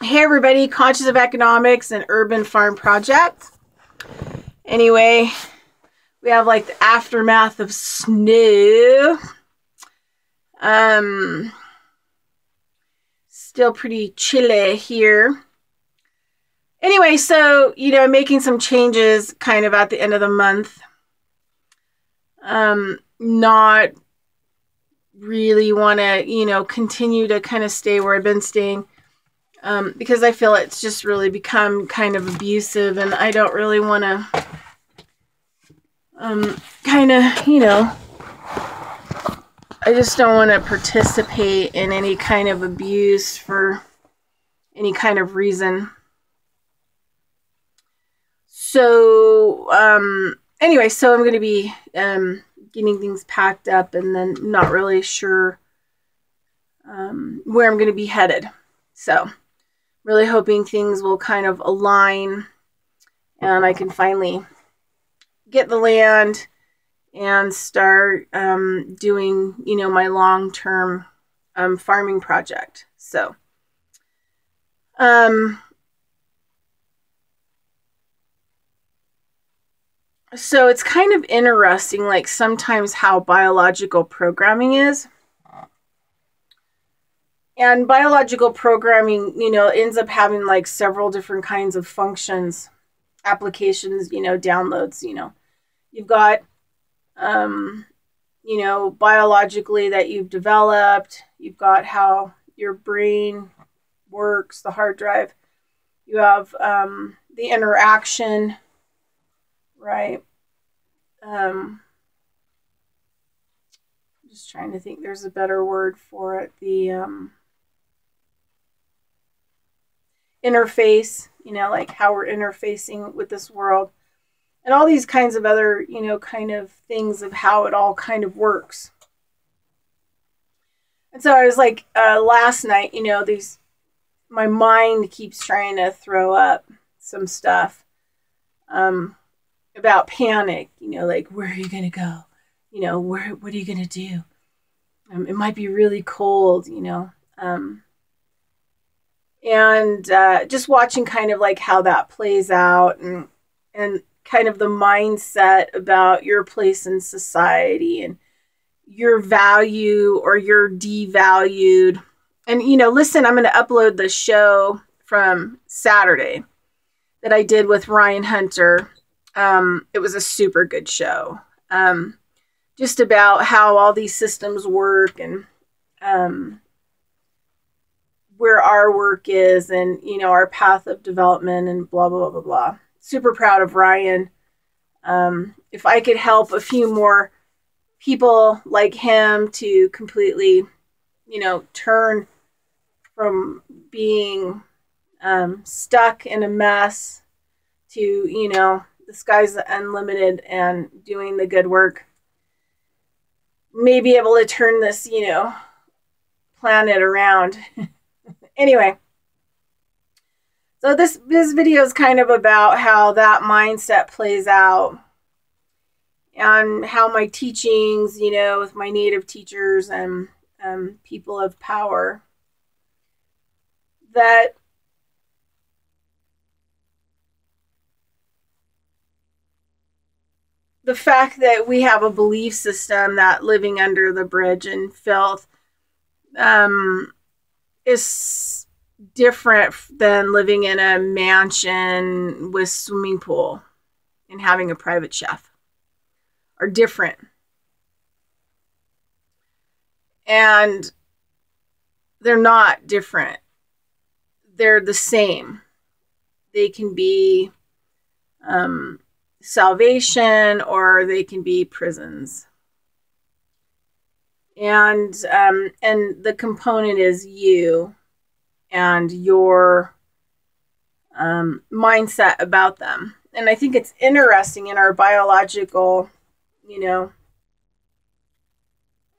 Hey everybody, Consciousness of Economics and Urban Farm Project. Anyway, we have like the aftermath of snow. Um still pretty chilly here. Anyway, so you know, making some changes kind of at the end of the month. Um not really want to, you know, continue to kind of stay where I've been staying um, because I feel it's just really become kind of abusive, and I don't really want to um, kind of, you know, I just don't want to participate in any kind of abuse for any kind of reason. So, um, anyway, so I'm going to be um, getting things packed up and then not really sure um, where I'm going to be headed. So, really hoping things will kind of align and I can finally get the land and start um, doing, you know, my long term um, farming project. So, um, so it's kind of interesting, like sometimes how biological programming is and biological programming you know ends up having like several different kinds of functions applications you know downloads you know. You've got um you know biologically that you've developed. You've got how your brain works the hard drive. You have um the interaction right? Um just trying to think there's a better word for it. The um interface, you know, like how we're interfacing with this world, and all these kinds of other, you know, kind of things of how it all kind of works. And so I was like, uh, last night, you know, these, my mind keeps trying to throw up some stuff um, about panic, you know, like, where are you going to go? You know, where, what are you going to do? Um, it might be really cold, you know. Um, and uh, just watching kind of like how that plays out and and kind of the mindset about your place in society and your value or your devalued. And you know listen i'm going to upload the show from saturday that i did with ryan hunter. Um, it was a super good show. Um, just about how all these systems work and um, where our work is and you know our path of development and blah blah blah blah blah. Super proud of Ryan. Um, if I could help a few more people like him to completely, you know, turn from being um, stuck in a mess to you know the sky's unlimited and doing the good work may be able to turn this you know planet around Anyway, so this this video is kind of about how that mindset plays out and how my teachings, you know, with my native teachers and um, people of power, that the fact that we have a belief system that living under the bridge and filth um, is different than living in a mansion with swimming pool and having a private chef. Are different. And they're not different. They're the same. They can be um, salvation or they can be prisons and um, and the component is you and your um, mindset about them. And I think it's interesting in our biological, you know,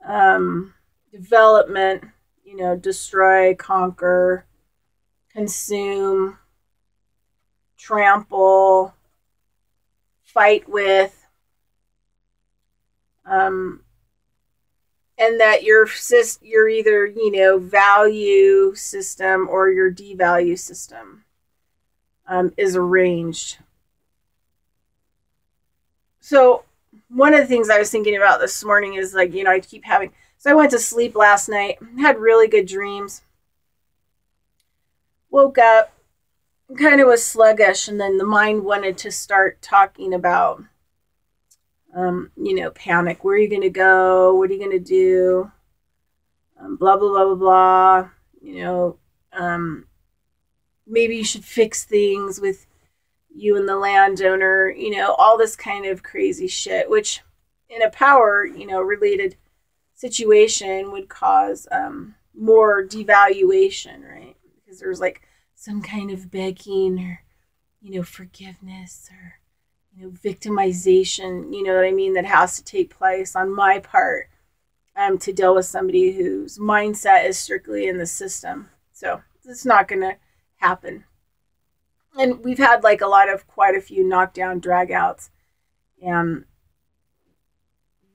um, development, you know, destroy, conquer, consume, trample, fight with. Um, and that your your either you know value system or your devalue system um, is arranged. So one of the things i was thinking about this morning is like you know i keep having so i went to sleep last night had really good dreams. Woke up kind of was sluggish and then the mind wanted to start talking about um, you know, panic. Where are you going to go? What are you going to do? Um, blah, blah, blah, blah, blah. You know, um, maybe you should fix things with you and the landowner, you know, all this kind of crazy shit, which in a power, you know, related situation would cause um, more devaluation, right? Because there's like some kind of begging or, you know, forgiveness or know, victimization, you know what I mean, that has to take place on my part um, to deal with somebody whose mindset is strictly in the system. So it's not going to happen. And we've had like a lot of quite a few knockdown dragouts. Um,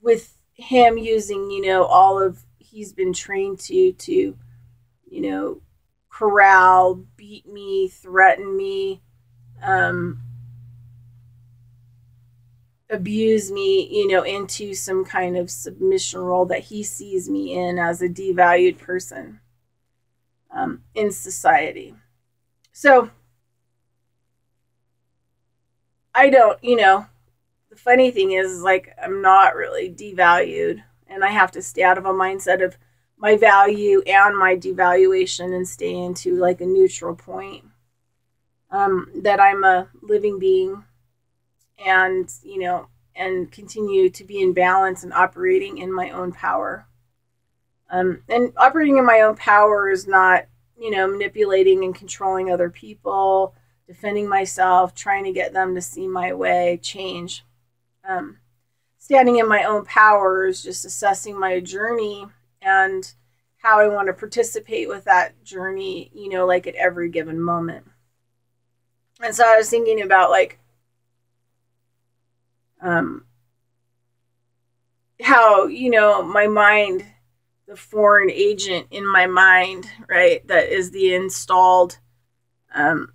with him using, you know, all of he's been trained to, to, you know, corral, beat me, threaten me, um, abuse me, you know, into some kind of submission role that he sees me in as a devalued person um, in society. So I don't, you know, the funny thing is, like, I'm not really devalued, and I have to stay out of a mindset of my value and my devaluation and stay into like a neutral point. Um, that I'm a living being and you know and continue to be in balance and operating in my own power. Um, and operating in my own power is not you know manipulating and controlling other people defending myself trying to get them to see my way change. Um, standing in my own power is just assessing my journey and how i want to participate with that journey you know like at every given moment. And so i was thinking about like um, how you know my mind the foreign agent in my mind right that is the installed um,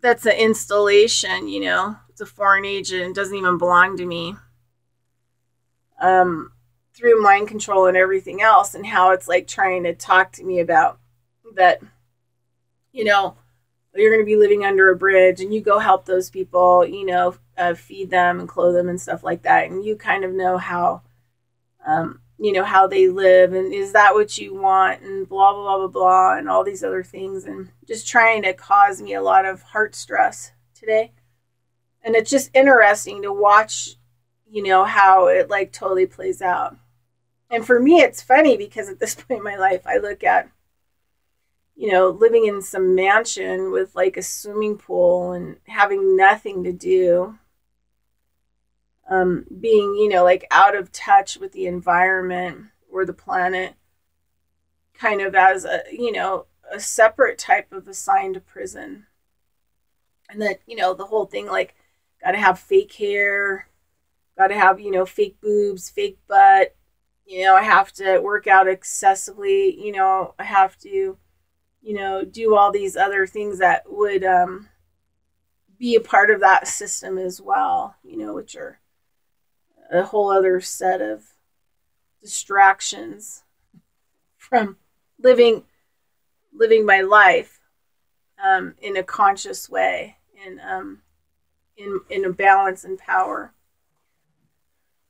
that's an installation you know it's a foreign agent doesn't even belong to me um, through mind control and everything else and how it's like trying to talk to me about that you know you're going to be living under a bridge and you go help those people, you know, uh, feed them and clothe them and stuff like that. And you kind of know how, um, you know, how they live and is that what you want and blah, blah, blah, blah, blah, and all these other things. And just trying to cause me a lot of heart stress today. And it's just interesting to watch, you know, how it like totally plays out. And for me, it's funny because at this point in my life, I look at, you know, living in some mansion with like a swimming pool and having nothing to do. Um, being, you know, like out of touch with the environment or the planet, kind of as a, you know, a separate type of assigned prison. And that, you know, the whole thing like, got to have fake hair, got to have, you know, fake boobs, fake butt. You know, I have to work out excessively. You know, I have to you know, do all these other things that would um, be a part of that system as well, you know, which are a whole other set of distractions from living living my life um, in a conscious way in um, in in a balance and power.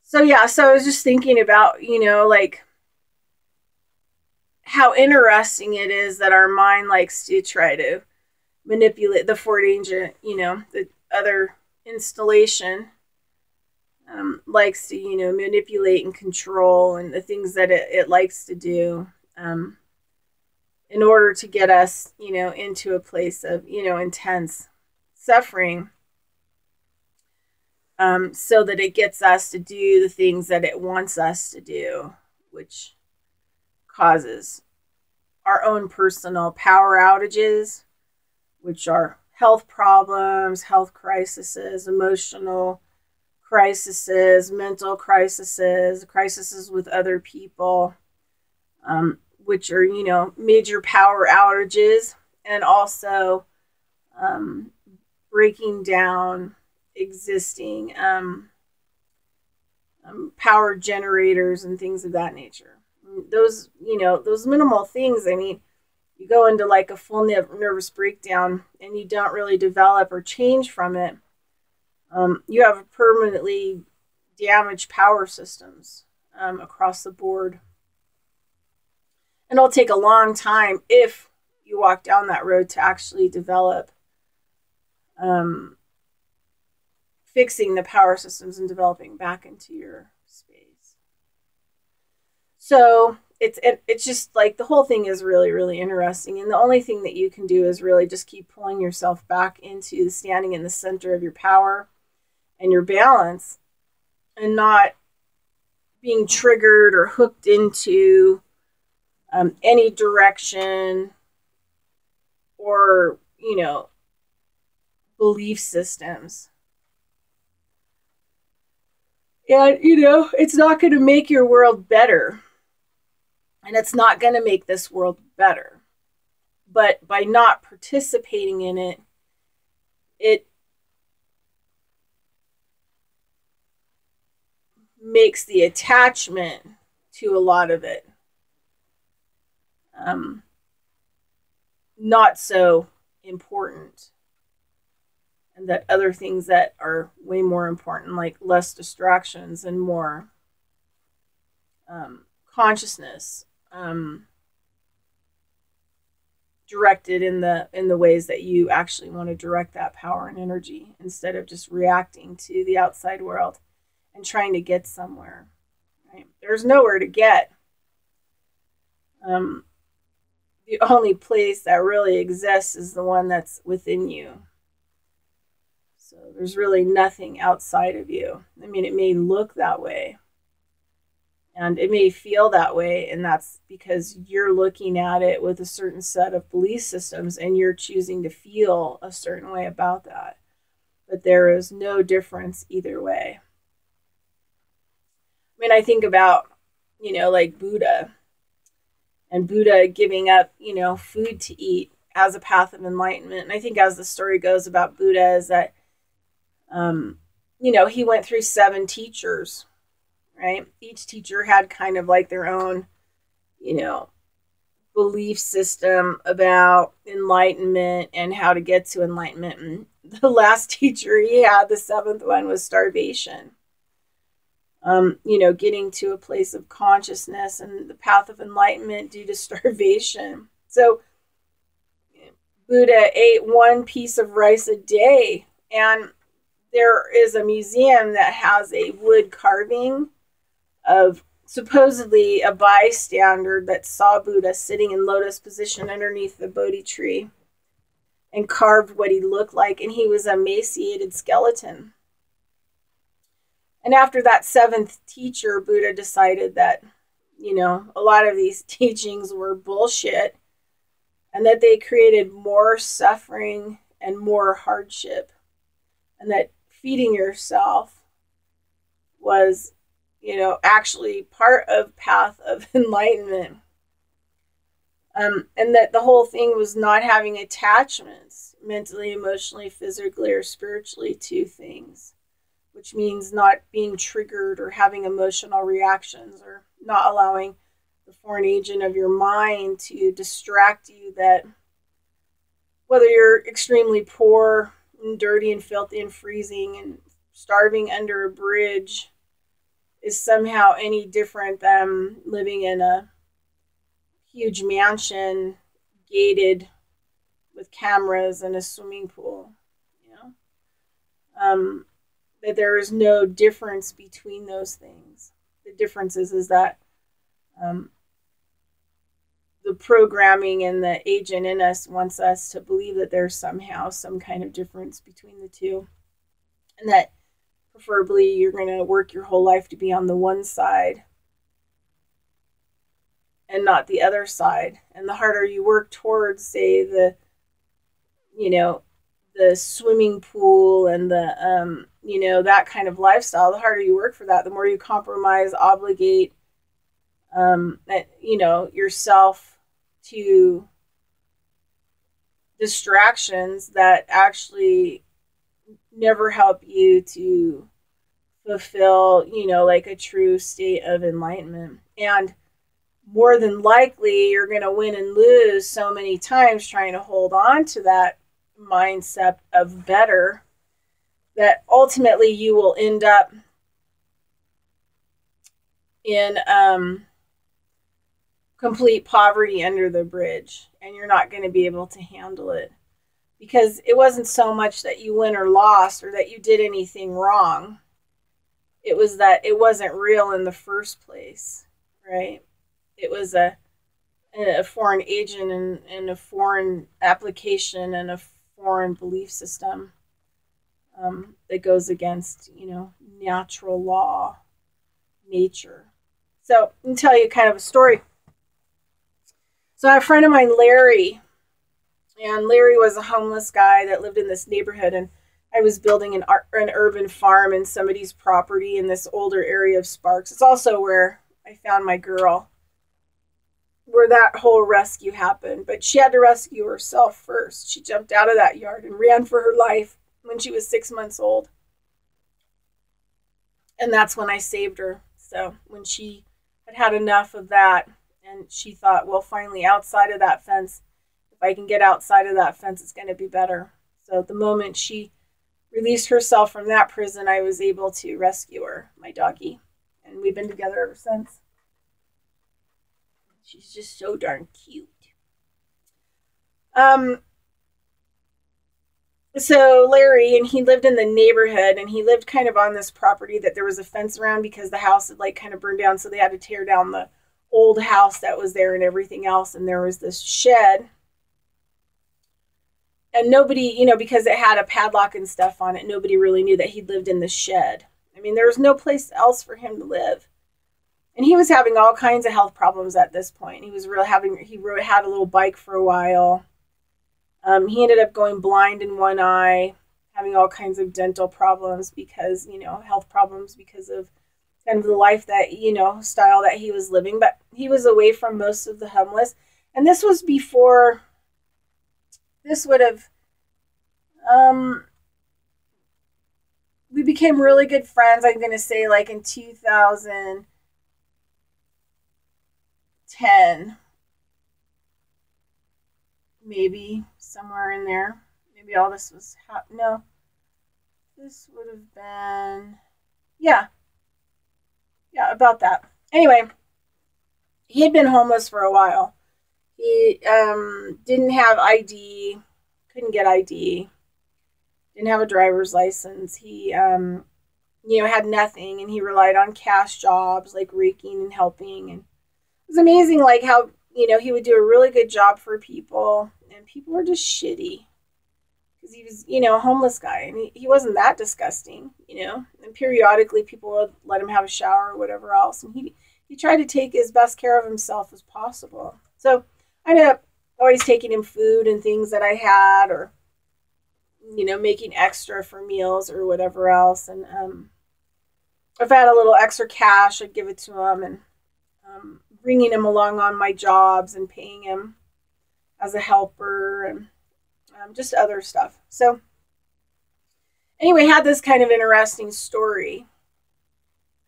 So yeah, so I was just thinking about you know like how interesting it is that our mind likes to try to manipulate the foreign agent, you know, the other installation um, likes to, you know, manipulate and control and the things that it, it likes to do um, in order to get us, you know, into a place of, you know, intense suffering. Um, so that it gets us to do the things that it wants us to do, which causes our own personal power outages, which are health problems, health crises, emotional crises, mental crises, crises with other people, um, which are, you know, major power outages, and also um, breaking down existing um, um, power generators and things of that nature. Those, you know, those minimal things, I mean, you go into like a full nervous breakdown and you don't really develop or change from it, um, you have permanently damaged power systems um, across the board. And it'll take a long time if you walk down that road to actually develop um, fixing the power systems and developing back into your. So it's it, it's just like the whole thing is really really interesting and the only thing that you can do is really just keep pulling yourself back into standing in the center of your power and your balance and not being triggered or hooked into um, any direction or you know belief systems. And you know it's not going to make your world better and it's not going to make this world better. But by not participating in it, it makes the attachment to a lot of it um, not so important. And that other things that are way more important, like less distractions and more um, consciousness, um, directed in the in the ways that you actually want to direct that power and energy instead of just reacting to the outside world and trying to get somewhere right? There's nowhere to get. Um, the only place that really exists is the one that's within you. So there's really nothing outside of you. I mean it may look that way and it may feel that way, and that's because you're looking at it with a certain set of belief systems and you're choosing to feel a certain way about that. But there is no difference either way. I mean, I think about, you know, like Buddha and Buddha giving up, you know, food to eat as a path of enlightenment. And I think as the story goes about Buddha is that, um, you know, he went through seven teachers right? Each teacher had kind of like their own, you know, belief system about enlightenment and how to get to enlightenment. And the last teacher he had, the seventh one, was starvation. Um, you know, getting to a place of consciousness and the path of enlightenment due to starvation. So, Buddha ate one piece of rice a day, and there is a museum that has a wood carving of supposedly a bystander that saw Buddha sitting in lotus position underneath the Bodhi tree and carved what he looked like, and he was a emaciated skeleton. And after that seventh teacher, Buddha decided that, you know, a lot of these teachings were bullshit and that they created more suffering and more hardship, and that feeding yourself was you know, actually part of path of enlightenment. Um, and that the whole thing was not having attachments mentally, emotionally, physically, or spiritually to things, which means not being triggered or having emotional reactions or not allowing the foreign agent of your mind to distract you that whether you're extremely poor and dirty and filthy and freezing and starving under a bridge is somehow any different than living in a huge mansion gated with cameras and a swimming pool you know? Um, that there is no difference between those things. The difference is, is that um, the programming and the agent in us wants us to believe that there's somehow some kind of difference between the two. And that preferably you're going to work your whole life to be on the one side and not the other side. And the harder you work towards say the you know the swimming pool and the um you know, that kind of lifestyle, the harder you work for that, the more you compromise, obligate, um, you know, yourself to distractions that actually never help you to fulfill, you know, like a true state of enlightenment. And more than likely, you're going to win and lose so many times trying to hold on to that mindset of better that ultimately you will end up in um, complete poverty under the bridge and you're not going to be able to handle it because it wasn't so much that you win or lost or that you did anything wrong. It was that it wasn't real in the first place right? It was a a foreign agent and, and a foreign application and a foreign belief system um, that goes against you know natural law nature. So me tell you kind of a story. So a friend of mine, Larry, and Larry was a homeless guy that lived in this neighborhood, and I was building an, an urban farm in somebody's property in this older area of Sparks. It's also where I found my girl, where that whole rescue happened. But she had to rescue herself first. She jumped out of that yard and ran for her life when she was six months old. And that's when I saved her. So when she had had enough of that, and she thought, well, finally, outside of that fence, if I can get outside of that fence, it's going to be better. So the moment she released herself from that prison, I was able to rescue her, my doggie. And we've been together ever since. She's just so darn cute. Um, so Larry and he lived in the neighborhood and he lived kind of on this property that there was a fence around because the house had like kind of burned down so they had to tear down the old house that was there and everything else. And there was this shed. And nobody, you know, because it had a padlock and stuff on it, nobody really knew that he lived in the shed. I mean, there was no place else for him to live. And he was having all kinds of health problems at this point. He was really having, he really had a little bike for a while. Um, he ended up going blind in one eye, having all kinds of dental problems because, you know, health problems because of kind of the life that you know style that he was living but he was away from most of the homeless and this was before this would have um we became really good friends i'm going to say like in 2010 maybe somewhere in there maybe all this was ha- no this would have been yeah yeah, about that. Anyway, he had been homeless for a while. He um, didn't have ID, couldn't get ID, didn't have a driver's license. He, um, you know, had nothing, and he relied on cash jobs like raking and helping. And it was amazing, like how you know he would do a really good job for people, and people were just shitty because he was, you know, a homeless guy and he, he wasn't that disgusting, you know. And periodically people would let him have a shower or whatever else. And he, he tried to take as best care of himself as possible. So I ended up always taking him food and things that I had or, you know, making extra for meals or whatever else. And um, if I had a little extra cash, I'd give it to him and um, bringing him along on my jobs and paying him as a helper and um, just other stuff. So, anyway, had this kind of interesting story.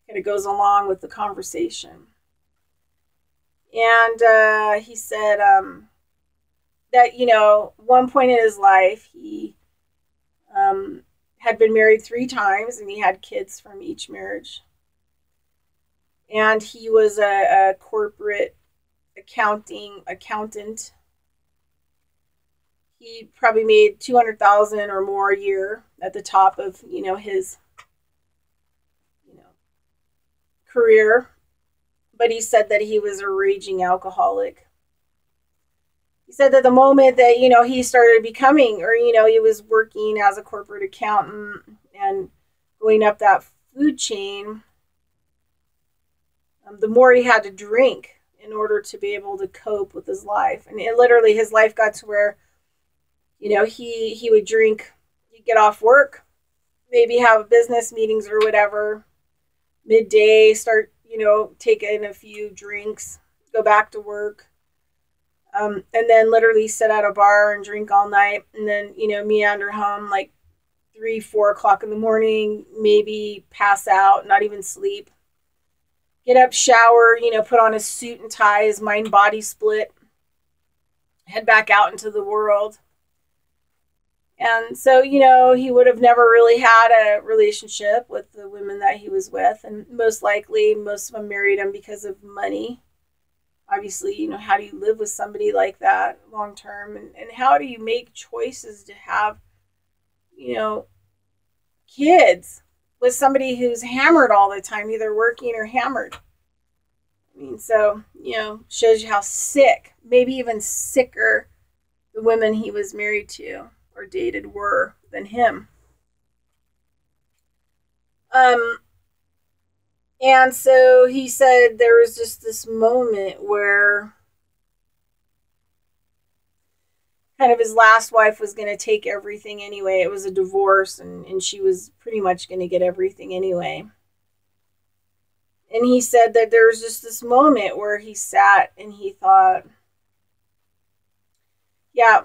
Kind of goes along with the conversation. And uh, he said um, that, you know, one point in his life, he um, had been married three times and he had kids from each marriage. And he was a, a corporate accounting accountant he probably made 200,000 or more a year at the top of, you know, his you know, career. But he said that he was a raging alcoholic. He said that the moment that, you know, he started becoming or you know, he was working as a corporate accountant and going up that food chain, um, the more he had to drink in order to be able to cope with his life. And it literally his life got to where you know, he he would drink, he'd get off work, maybe have business meetings or whatever. Midday, start, you know, take in a few drinks, go back to work. Um, and then literally sit at a bar and drink all night and then, you know, meander home like three, four o'clock in the morning, maybe pass out, not even sleep. Get up, shower, you know, put on a suit and tie, his mind body split, head back out into the world. And so, you know, he would have never really had a relationship with the women that he was with. And most likely, most of them married him because of money. Obviously, you know, how do you live with somebody like that long term? And, and how do you make choices to have, you know, kids with somebody who's hammered all the time, either working or hammered? I mean, so, you know, shows you how sick, maybe even sicker, the women he was married to or dated were than him. Um, and so he said there was just this moment where kind of his last wife was going to take everything anyway. It was a divorce, and, and she was pretty much going to get everything anyway. And he said that there was just this moment where he sat and he thought, yeah,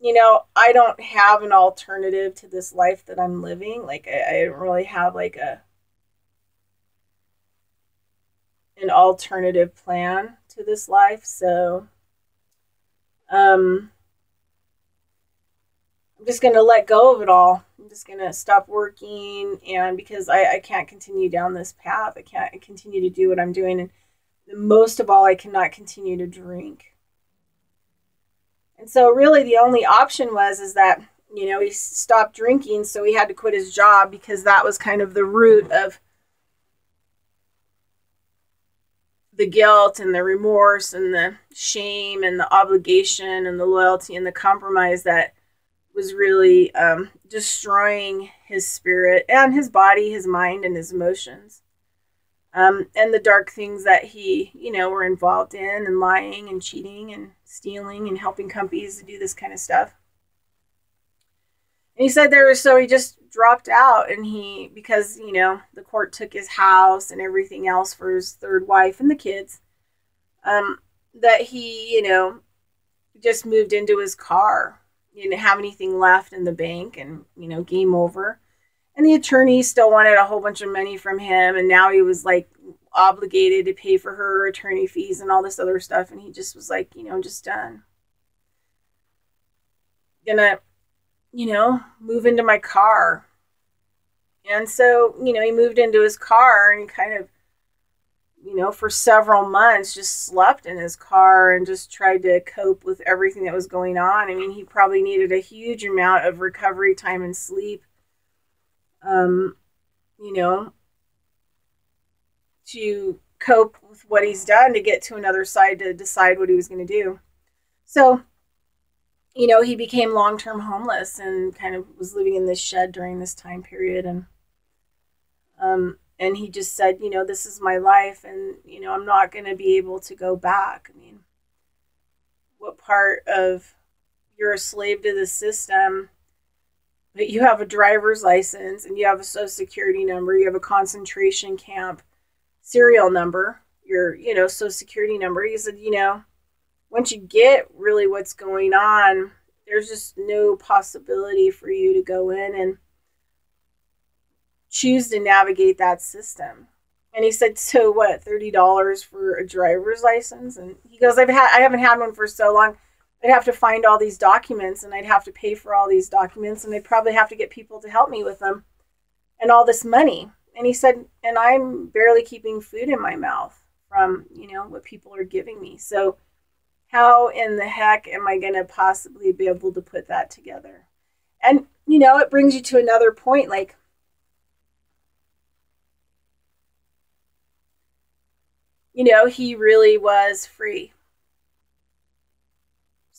you know, I don't have an alternative to this life that I'm living. Like I, I don't really have like a an alternative plan to this life. So um I'm just gonna let go of it all. I'm just gonna stop working and because I, I can't continue down this path. I can't continue to do what I'm doing and most of all I cannot continue to drink. And so really the only option was is that, you know, he stopped drinking, so he had to quit his job because that was kind of the root of the guilt and the remorse and the shame and the obligation and the loyalty and the compromise that was really um, destroying his spirit and his body, his mind, and his emotions um, and the dark things that he, you know, were involved in, and lying and cheating and stealing and helping companies to do this kind of stuff. And he said there was so he just dropped out, and he because you know the court took his house and everything else for his third wife and the kids, um, that he, you know, just moved into his car. He didn't have anything left in the bank, and you know, game over and the attorney still wanted a whole bunch of money from him and now he was like obligated to pay for her attorney fees and all this other stuff and he just was like you know I'm just done. Gonna you know move into my car. And so you know he moved into his car and kind of you know for several months just slept in his car and just tried to cope with everything that was going on. I mean he probably needed a huge amount of recovery time and sleep um, you know, to cope with what he's done to get to another side to decide what he was going to do. So, you know, he became long term homeless and kind of was living in this shed during this time period. And, um, and he just said, you know, this is my life and, you know, I'm not going to be able to go back. I mean, what part of you're a slave to the system but you have a driver's license and you have a social security number, you have a concentration camp serial number, your, you know, social security number. He said, you know, once you get really what's going on, there's just no possibility for you to go in and choose to navigate that system. And he said, "So what? Thirty dollars for a driver's license?" And he goes, "I've had I haven't had one for so long. I'd have to find all these documents and I'd have to pay for all these documents and I'd probably have to get people to help me with them and all this money. And he said, and I'm barely keeping food in my mouth from, you know, what people are giving me. So how in the heck am I going to possibly be able to put that together? And, you know, it brings you to another point like, you know, he really was free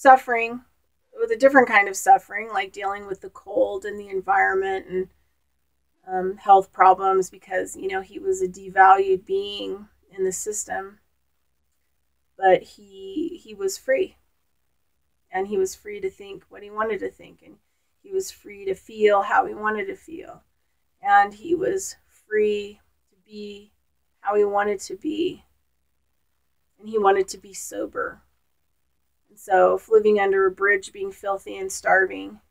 suffering with a different kind of suffering, like dealing with the cold and the environment and um, health problems because, you know, he was a devalued being in the system. But he he was free. And he was free to think what he wanted to think and he was free to feel how he wanted to feel. and he was free to be how he wanted to be. And he wanted to be sober. So, living under a bridge, being filthy and starving,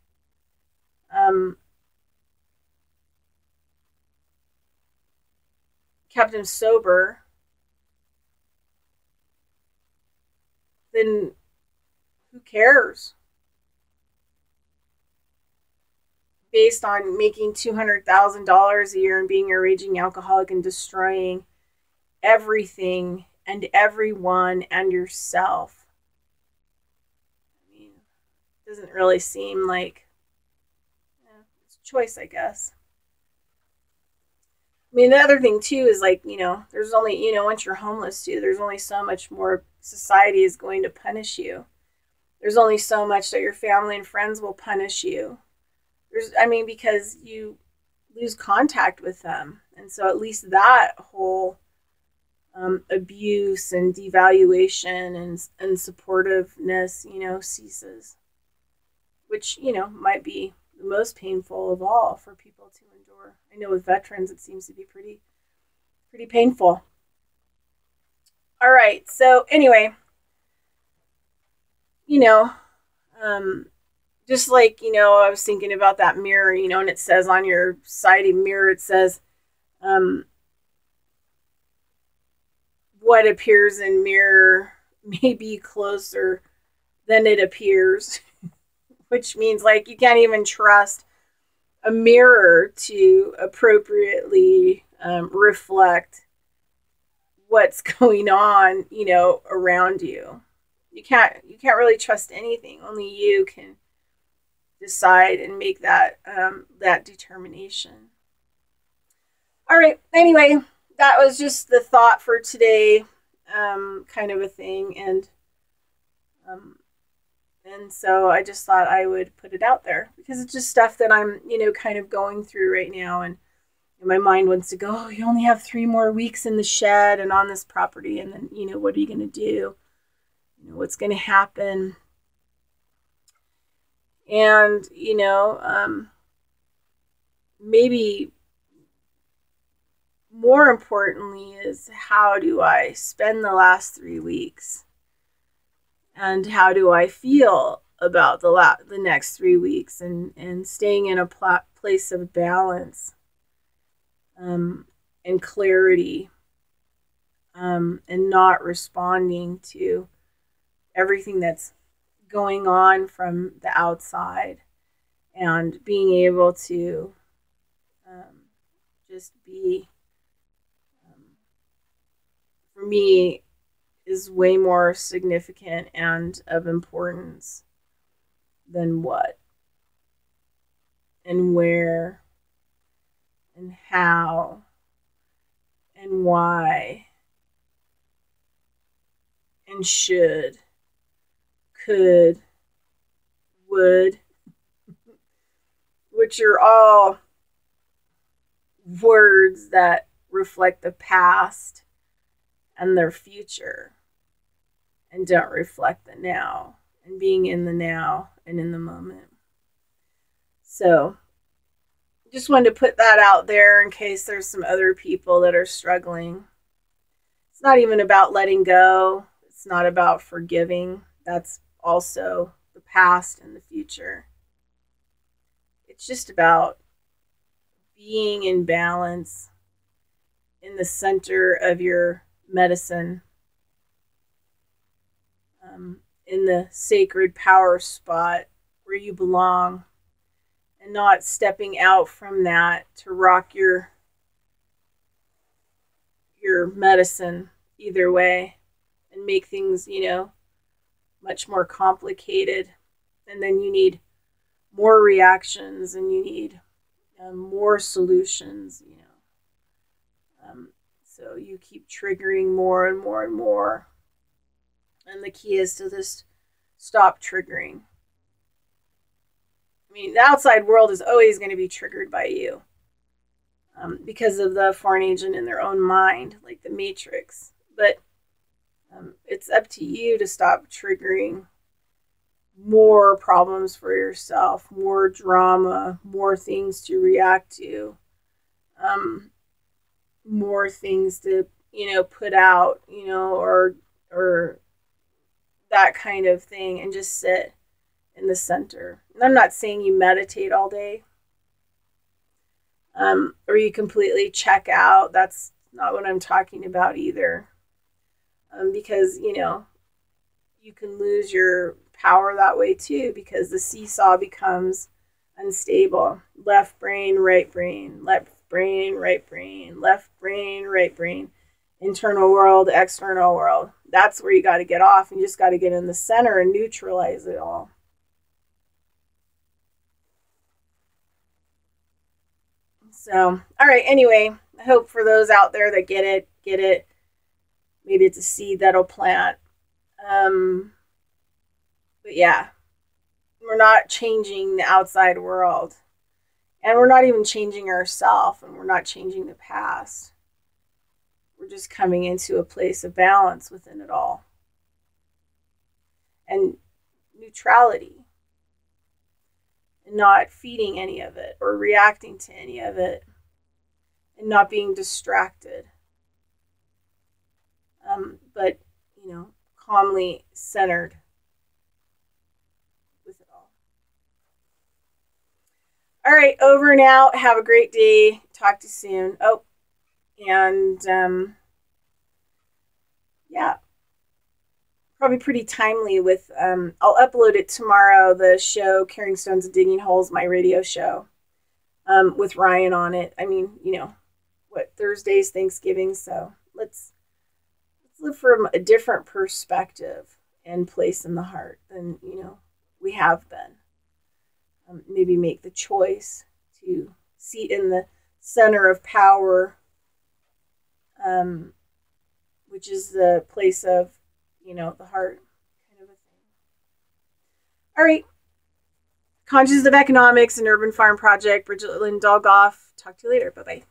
um, kept him sober, then who cares? Based on making $200,000 a year and being a raging alcoholic and destroying everything and everyone and yourself. Doesn't really seem like yeah, it's a choice, I guess. I mean, the other thing too is like, you know, there's only, you know, once you're homeless too, there's only so much more society is going to punish you. There's only so much that your family and friends will punish you. There's, I mean, because you lose contact with them. And so at least that whole um, abuse and devaluation and, and supportiveness, you know, ceases, which, you know, might be the most painful of all for people to endure. I know with veterans, it seems to be pretty, pretty painful. All right. So anyway, you know, um, just like you know, I was thinking about that mirror, you know, and it says on your side mirror, it says, um, what appears in mirror may be closer than it appears, which means like you can't even trust a mirror to appropriately um, reflect what's going on, you know, around you. You can't you can't really trust anything. Only you can decide and make that um, that determination. All right. Anyway, that was just the thought for today, um, kind of a thing, and um, and so I just thought I would put it out there because it's just stuff that I'm you know kind of going through right now and my mind wants to go, oh, you only have three more weeks in the shed and on this property. And then, you know, what are you going to do? You know, what's going to happen? And, you know, um, maybe more importantly is how do I spend the last three weeks? And how do I feel about the la- the next three weeks and, and staying in a pl- place of balance? um, and clarity um, and not responding to everything that's going on from the outside and being able to um, just be um, for me is way more significant and of importance than what and where and how and why and should, could, would, which are all words that reflect the past and their future and don't reflect the now and being in the now and in the moment. So, just wanted to put that out there in case there's some other people that are struggling. It's not even about letting go, it's not about forgiving. That's also the past and the future. It's just about being in balance in the center of your medicine, um, in the sacred power spot where you belong and not stepping out from that to rock your your medicine either way and make things, you know, much more complicated. And then you need more reactions and you need um, more solutions, you know. Um, so you keep triggering more and more and more. And the key is to just stop triggering. I mean, the outside world is always going to be triggered by you um, because of the foreign agent in their own mind, like the Matrix. But um, it's up to you to stop triggering more problems for yourself, more drama, more things to react to, um, more things to you know put out you know or or that kind of thing and just sit in the center. And i'm not saying you meditate all day um, or you completely check out. That's not what i'm talking about either. Um, because you know you can lose your power that way too because the seesaw becomes unstable. Left brain right brain left brain, right brain, left brain, right brain, internal world, external world. That's where you got to get off. You just got to get in the center and neutralize it all. So, all right, anyway, I hope for those out there that get it, get it. Maybe it's a seed that'll plant. Um, but yeah, we're not changing the outside world. And we're not even changing ourselves and we're not changing the past. We're just coming into a place of balance within it all. And neutrality. And not feeding any of it or reacting to any of it. And not being distracted. Um, but, you know, calmly centered with it all. All right, over out. Have a great day. Talk to you soon. Oh, and um, yeah, probably pretty timely with. Um, I'll upload it tomorrow. The show "Carrying Stones and Digging Holes," my radio show, um, with Ryan on it. I mean, you know, what Thursday's Thanksgiving, so let's let's live from a different perspective and place in the heart than you know we have been um, maybe make the choice to seat in the center of power, um, which is the place of, you know, the heart kind of a thing. All right. Consciousness of Economics and Urban Farm Project, Bridgette Lyn Dolgoff. Talk to you later. Bye bye.